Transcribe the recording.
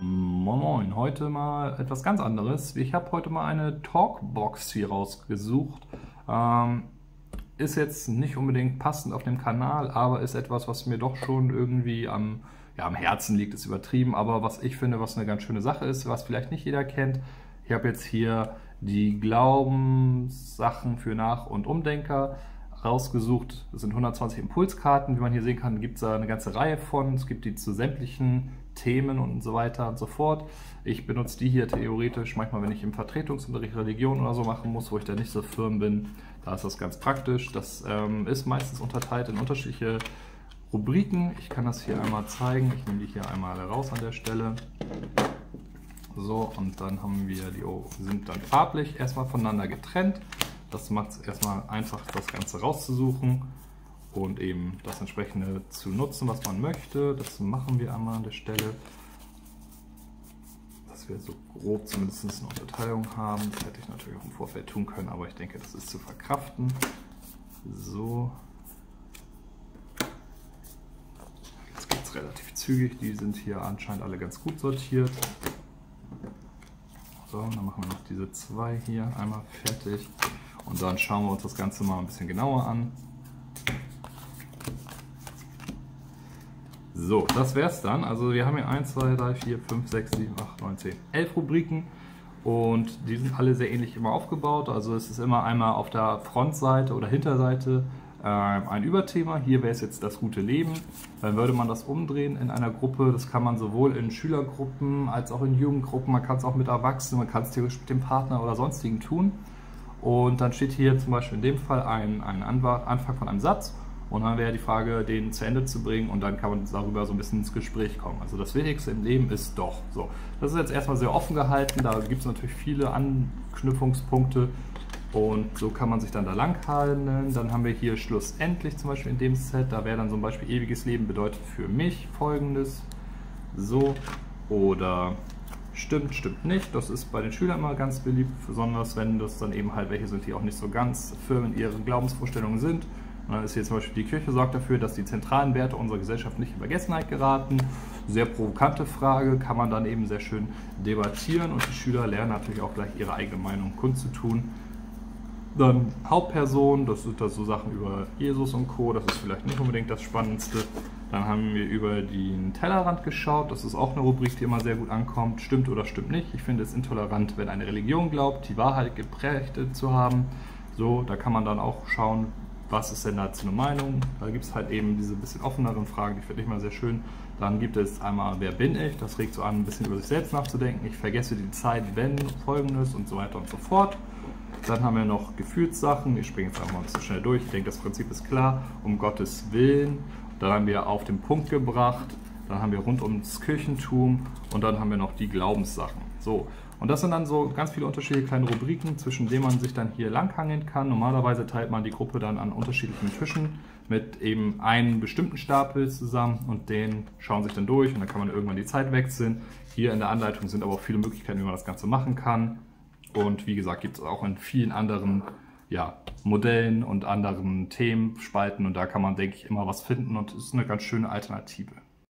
Moin Moin, heute mal etwas ganz anderes. Ich habe heute mal eine Talkbox hier rausgesucht. Ähm, ist jetzt nicht unbedingt passend auf dem Kanal, aber ist etwas, was mir doch schon irgendwie am, ja, am Herzen liegt, ist übertrieben, aber was ich finde, was eine ganz schöne Sache ist, was vielleicht nicht jeder kennt. Ich habe jetzt hier die Glaubenssachen für Nach- und Umdenker rausgesucht. Das sind 120 Impulskarten. Wie man hier sehen kann, gibt es da eine ganze Reihe von. Es gibt die zu sämtlichen Themen und so weiter und so fort. Ich benutze die hier theoretisch manchmal, wenn ich im Vertretungsunterricht Religion oder so machen muss, wo ich da nicht so firm bin. Da ist das ganz praktisch. Das ähm, ist meistens unterteilt in unterschiedliche Rubriken. Ich kann das hier einmal zeigen. Ich nehme die hier einmal raus an der Stelle. So, und dann haben wir, die sind dann farblich erstmal voneinander getrennt. Das macht es erstmal einfach, das Ganze rauszusuchen und eben das entsprechende zu nutzen, was man möchte. Das machen wir einmal an der Stelle, dass wir so grob zumindest eine Unterteilung haben. Das hätte ich natürlich auch im Vorfeld tun können, aber ich denke, das ist zu verkraften. So. Jetzt geht es relativ zügig. Die sind hier anscheinend alle ganz gut sortiert. So, dann machen wir noch diese zwei hier einmal fertig. Und dann schauen wir uns das Ganze mal ein bisschen genauer an. So, das wäre es dann. Also wir haben hier 1, 2, 3, 4, 5, 6, 7, 8, 9, 10, 11 Rubriken. Und die sind alle sehr ähnlich immer aufgebaut. Also es ist immer einmal auf der Frontseite oder Hinterseite äh, ein Überthema. Hier wäre es jetzt das gute Leben. Dann würde man das umdrehen in einer Gruppe. Das kann man sowohl in Schülergruppen als auch in Jugendgruppen. Man kann es auch mit Erwachsenen, man kann es theoretisch mit dem Partner oder sonstigen tun. Und dann steht hier zum Beispiel in dem Fall ein, ein Anfang von einem Satz und dann wäre die Frage, den zu Ende zu bringen und dann kann man darüber so ein bisschen ins Gespräch kommen. Also das Wichtigste im Leben ist doch so. Das ist jetzt erstmal sehr offen gehalten, da gibt es natürlich viele Anknüpfungspunkte und so kann man sich dann da langhalten. Dann haben wir hier schlussendlich zum Beispiel in dem Set, da wäre dann zum Beispiel ewiges Leben bedeutet für mich folgendes. So oder Stimmt, stimmt nicht. Das ist bei den Schülern immer ganz beliebt, besonders wenn das dann eben halt welche sind, die auch nicht so ganz firm in ihren Glaubensvorstellungen sind. Und dann ist hier zum Beispiel die Kirche sorgt dafür, dass die zentralen Werte unserer Gesellschaft nicht in Vergessenheit geraten. Sehr provokante Frage, kann man dann eben sehr schön debattieren und die Schüler lernen natürlich auch gleich ihre eigene Meinung kundzutun. Dann Hauptperson, das sind da so Sachen über Jesus und Co., das ist vielleicht nicht unbedingt das Spannendste. Dann haben wir über den Tellerrand geschaut, das ist auch eine Rubrik, die immer sehr gut ankommt. Stimmt oder stimmt nicht. Ich finde es intolerant, wenn eine Religion glaubt, die Wahrheit geprägt zu haben. So, da kann man dann auch schauen, was ist denn dazu eine Meinung. Da gibt es halt eben diese bisschen offeneren Fragen, die finde ich mal sehr schön. Dann gibt es einmal, wer bin ich? Das regt so an, ein bisschen über sich selbst nachzudenken. Ich vergesse die Zeit, wenn, folgendes und so weiter und so fort. Dann haben wir noch Gefühlssachen. Ich springe jetzt einfach mal bisschen schnell durch. Ich denke, das Prinzip ist klar. Um Gottes Willen. Dann haben wir auf den Punkt gebracht. Dann haben wir rund ums Kirchentum. Und dann haben wir noch die Glaubenssachen. So. Und das sind dann so ganz viele unterschiedliche kleine Rubriken, zwischen denen man sich dann hier langhangeln kann. Normalerweise teilt man die Gruppe dann an unterschiedlichen Tischen mit eben einem bestimmten Stapel zusammen und den schauen sich dann durch und dann kann man irgendwann die Zeit wechseln. Hier in der Anleitung sind aber auch viele Möglichkeiten, wie man das Ganze machen kann. Und wie gesagt, gibt es auch in vielen anderen ja, Modellen und anderen Themenspalten und da kann man, denke ich, immer was finden und ist eine ganz schöne Alternative.